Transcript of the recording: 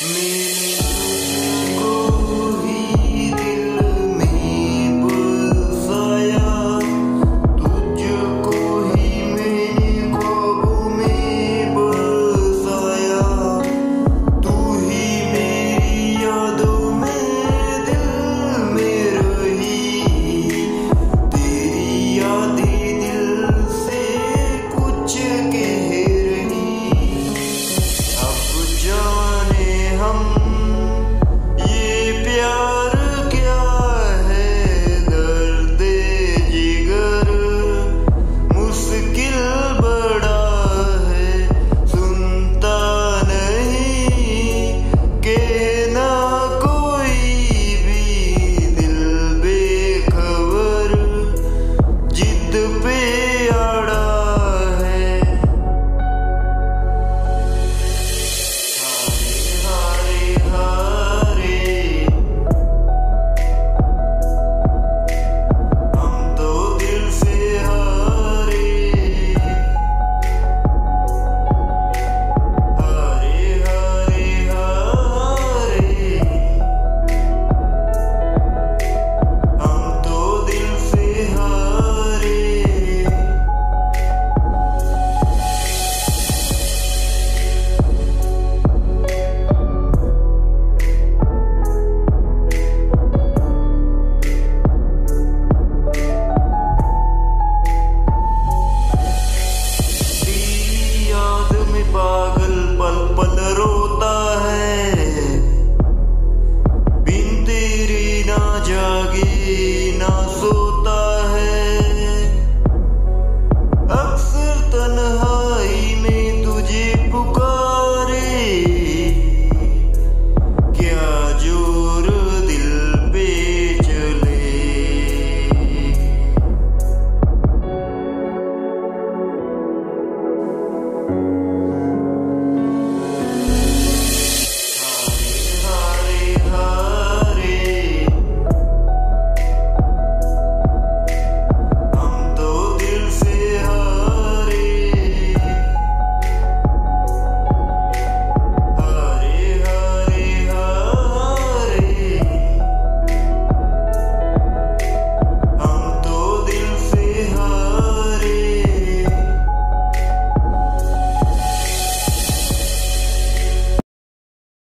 Me jogi na